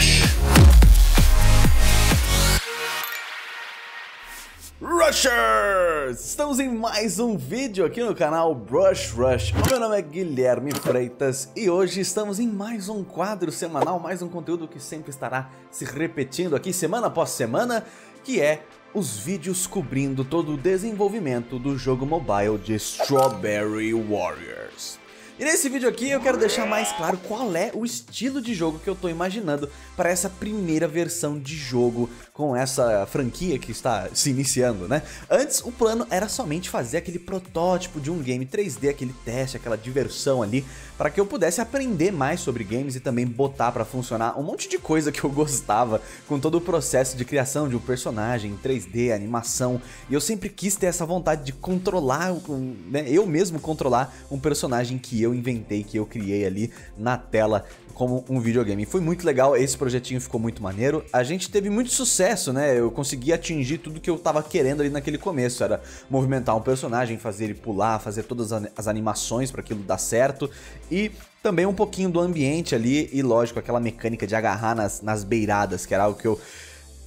Rush! Rushers! Estamos em mais um vídeo aqui no canal Brush Rush. O meu nome é Guilherme Freitas e hoje estamos em mais um quadro semanal, mais um conteúdo que sempre estará se repetindo aqui semana após semana, que é os vídeos cobrindo todo o desenvolvimento do jogo mobile de Strawberry Warriors. E nesse vídeo aqui eu quero deixar mais claro qual é o estilo de jogo que eu tô imaginando para essa primeira versão de jogo com essa franquia que está se iniciando, né? Antes o plano era somente fazer aquele protótipo de um game 3D, aquele teste, aquela diversão ali, para que eu pudesse aprender mais sobre games e também botar para funcionar um monte de coisa que eu gostava com todo o processo de criação de um personagem 3D, animação, e eu sempre quis ter essa vontade de controlar, né, eu mesmo controlar um personagem que eu eu inventei, que eu criei ali na tela como um videogame. Foi muito legal, esse projetinho ficou muito maneiro. A gente teve muito sucesso, né? Eu consegui atingir tudo que eu tava querendo ali naquele começo. Era movimentar um personagem, fazer ele pular, fazer todas as animações para aquilo dar certo. E também um pouquinho do ambiente ali e, lógico, aquela mecânica de agarrar nas, nas beiradas, que era algo que eu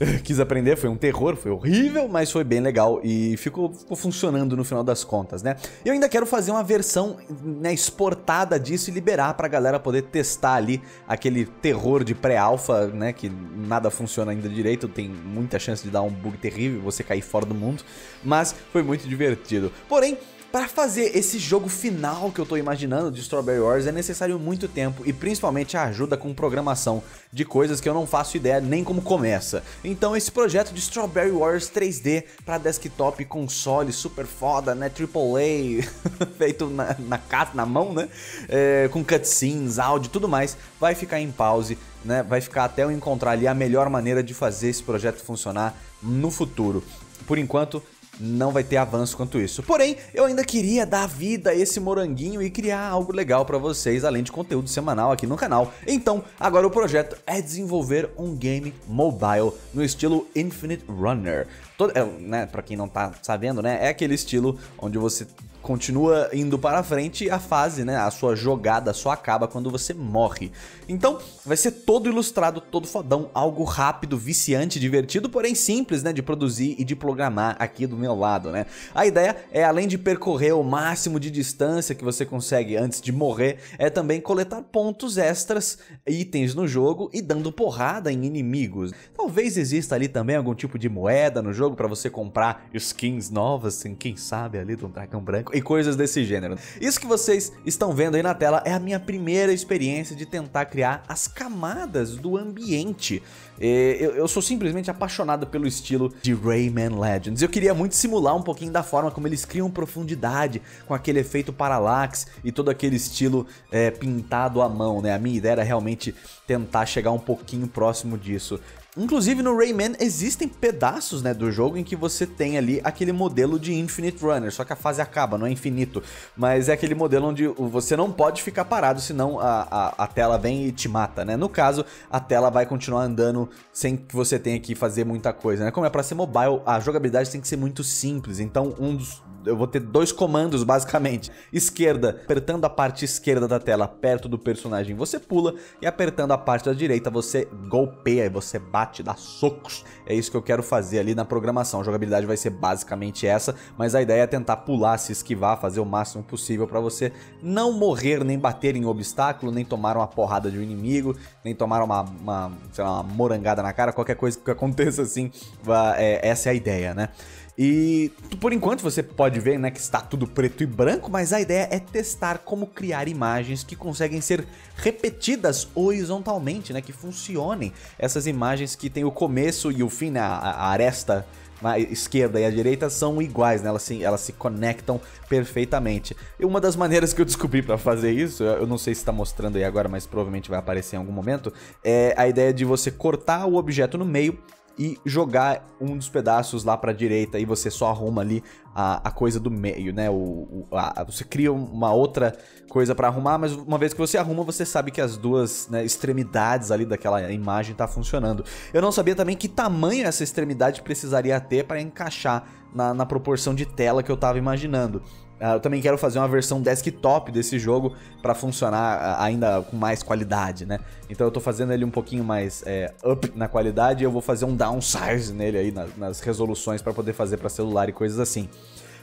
quis aprender, foi um terror, foi horrível, mas foi bem legal e ficou, ficou funcionando no final das contas, né? Eu ainda quero fazer uma versão né, exportada disso e liberar pra galera poder testar ali aquele terror de pré-alpha, né? Que nada funciona ainda direito, tem muita chance de dar um bug terrível, você cair fora do mundo, mas foi muito divertido. Porém, para fazer esse jogo final que eu tô imaginando de Strawberry Wars é necessário muito tempo e principalmente a ajuda com programação de coisas que eu não faço ideia nem como começa. Então esse projeto de Strawberry Wars 3D para desktop, console, super foda, né, AAA, feito na, na, na mão, né, é, com cutscenes, áudio tudo mais, vai ficar em pause, né, vai ficar até eu encontrar ali a melhor maneira de fazer esse projeto funcionar no futuro. Por enquanto, não vai ter avanço quanto isso. Porém, eu ainda queria dar vida a esse moranguinho e criar algo legal para vocês, além de conteúdo semanal aqui no canal. Então, agora o projeto é desenvolver um game mobile no estilo Infinite Runner. Todo, é, né, para quem não tá sabendo, né, é aquele estilo onde você continua indo para frente a fase, né, a sua jogada só acaba quando você morre. Então, vai ser todo ilustrado, todo fodão, algo rápido, viciante, divertido, porém simples, né, de produzir e de programar aqui do meu lado, né. A ideia é, além de percorrer o máximo de distância que você consegue antes de morrer, é também coletar pontos extras, itens no jogo e dando porrada em inimigos. Talvez exista ali também algum tipo de moeda no jogo para você comprar skins novas, assim, quem sabe ali do dragão branco e coisas desse gênero. Isso que vocês estão vendo aí na tela é a minha primeira experiência de tentar criar as camadas do ambiente. Eu, sou simplesmente apaixonado pelo estilo de Rayman Legends. Eu queria muito simular um pouquinho da forma como eles criam profundidade, com aquele efeito parallax e todo aquele estilo é, pintado à mão, né? A minha ideia era realmente tentar chegar um pouquinho próximo disso. Inclusive no Rayman existem pedaços né, do jogo em que você tem ali aquele modelo de Infinite Runner, só que a fase acaba, não é infinito, mas é aquele modelo onde você não pode ficar parado, senão a, a, a tela vem e te mata, né? No caso, a tela vai continuar andando sem que você tenha que fazer muita coisa, né? Como é para ser mobile, a jogabilidade tem que ser muito simples, então um dos eu vou ter dois comandos basicamente. Esquerda, apertando a parte esquerda da tela perto do personagem, você pula e apertando a parte da direita você golpeia e você bate, dá socos. É isso que eu quero fazer ali na programação. A jogabilidade vai ser basicamente essa, mas a ideia é tentar pular, se esquivar, fazer o máximo possível para você não morrer nem bater em obstáculo, nem tomar uma porrada de um inimigo, nem tomar uma, uma, lá, uma morangada na cara, qualquer coisa que aconteça assim, é, essa é a ideia, né? E por enquanto você pode ver né, que está tudo preto e branco, mas a ideia é testar como criar imagens que conseguem ser repetidas horizontalmente, né, que funcionem. Essas imagens que tem o começo e o fim, né, a, aresta a esquerda e a direita são iguais, né? elas, se, elas se conectam perfeitamente. E uma das maneiras que eu descobri para fazer isso, eu não sei se está mostrando aí agora, mas provavelmente vai aparecer em algum momento, é a ideia de você cortar o objeto no meio e jogar um dos pedaços lá para a direita e você só arruma ali a, a coisa do meio, né? O, o a, você cria uma outra coisa para arrumar, mas uma vez que você arruma, você sabe que as duas né, extremidades ali daquela imagem tá funcionando. Eu não sabia também que tamanho essa extremidade precisaria ter para encaixar na, na, proporção de tela que eu tava imaginando. Uh, eu também quero fazer uma versão desktop desse jogo para funcionar uh, ainda com mais qualidade, né? Então eu tô fazendo ele um pouquinho mais é, up na qualidade e eu vou fazer um downsize nele aí nas, nas resoluções para poder fazer para celular e coisas assim.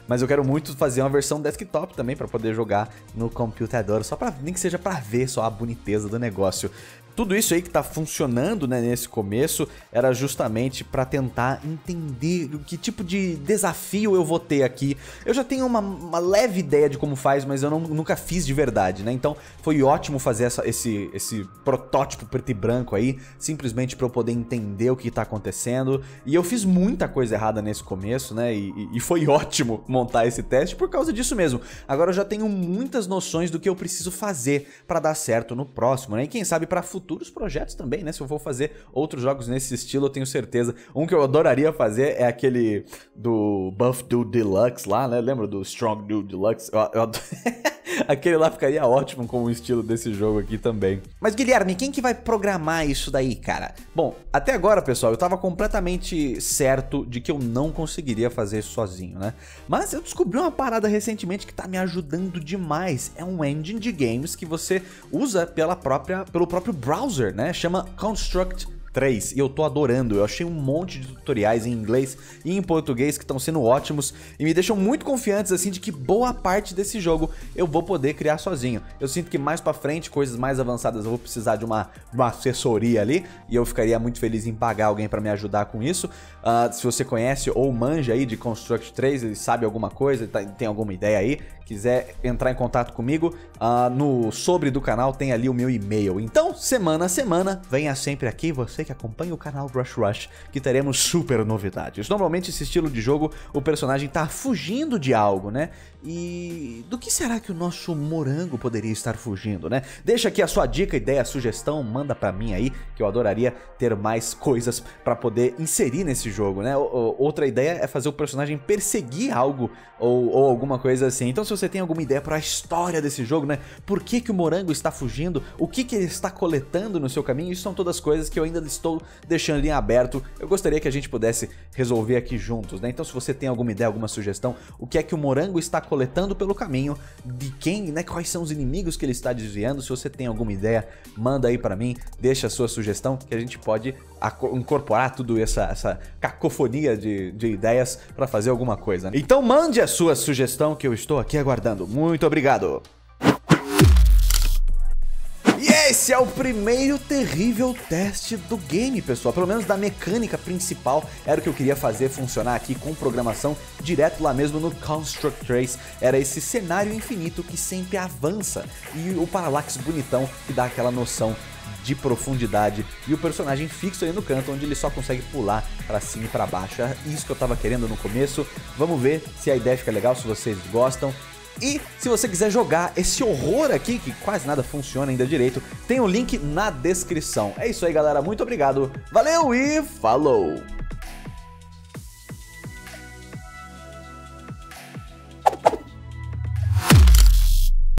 Mas eu quero muito fazer uma versão desktop também para poder jogar no computador, só para nem que seja para ver só a boniteza do negócio. Tudo isso aí que tá funcionando né, nesse começo era justamente para tentar entender que tipo de desafio eu vou ter aqui. Eu já tenho uma, uma leve ideia de como faz, mas eu não, nunca fiz de verdade, né? Então foi ótimo fazer essa, esse, esse protótipo preto e branco aí, simplesmente para eu poder entender o que tá acontecendo. E eu fiz muita coisa errada nesse começo, né? E, e foi ótimo montar esse teste por causa disso mesmo. Agora eu já tenho muitas noções do que eu preciso fazer para dar certo no próximo, né? E quem sabe para futuro futuros projetos também, né? Se eu for fazer outros jogos nesse estilo, eu tenho certeza. Um que eu adoraria fazer é aquele do Buff Dude Deluxe lá, né? Lembra do Strong Dude Deluxe? Eu, eu... Aquele lá ficaria ótimo com o estilo desse jogo aqui também. Mas Guilherme, quem que vai programar isso daí, cara? Bom, até agora, pessoal, eu tava completamente certo de que eu não conseguiria fazer isso sozinho, né? Mas eu descobri uma parada recentemente que tá me ajudando demais. É um engine de games que você usa pela própria, pelo próprio browser, né? Chama Construct 3 e eu tô adorando. Eu achei um monte de tutoriais em inglês e em português que estão sendo ótimos e me deixam muito confiantes assim de que boa parte desse jogo eu vou poder criar sozinho. Eu sinto que mais para frente, coisas mais avançadas, eu vou precisar de uma, uma assessoria ali e eu ficaria muito feliz em pagar alguém para me ajudar com isso. Uh, se você conhece ou manja aí de Construct 3, ele sabe alguma coisa, tá, tem alguma ideia aí, quiser entrar em contato comigo, uh, no sobre do canal tem ali o meu e-mail. Então, semana a semana, venha sempre aqui, você que acompanha o canal Rush Rush, que teremos super novidades. Normalmente esse estilo de jogo, o personagem tá fugindo de algo, né? E do que será que o nosso morango poderia estar fugindo, né? Deixa aqui a sua dica, ideia, sugestão, manda pra mim aí, que eu adoraria ter mais coisas para poder inserir nesse jogo, né? Outra ideia é fazer o personagem perseguir algo ou, ou alguma coisa assim. Então se você tem alguma ideia para a história desse jogo, né? Por que, que o morango está fugindo? O que, que ele está coletando no seu caminho? Isso são todas coisas que eu ainda estou deixando em aberto. Eu gostaria que a gente pudesse resolver aqui juntos, né? Então se você tem alguma ideia, alguma sugestão, o que é que o morango está coletando pelo caminho, de quem, né, quais são os inimigos que ele está desviando. Se você tem alguma ideia, manda aí para mim, deixa a sua sugestão que a gente pode incorporar tudo essa, essa cacofonia de, de ideias para fazer alguma coisa. Né? Então mande a sua sugestão que eu estou aqui aguardando. Muito obrigado! Esse é o primeiro terrível teste do game, pessoal. Pelo menos da mecânica principal. Era o que eu queria fazer funcionar aqui com programação direto lá mesmo no Construct Trace. Era esse cenário infinito que sempre avança. E o Parallax bonitão que dá aquela noção de profundidade e o personagem fixo aí no canto onde ele só consegue pular para cima e para baixo. É isso que eu tava querendo no começo. Vamos ver se a ideia fica legal, se vocês gostam. E se você quiser jogar esse horror aqui, que quase nada funciona ainda direito, tem o um link na descrição. É isso aí, galera. Muito obrigado. Valeu e falou!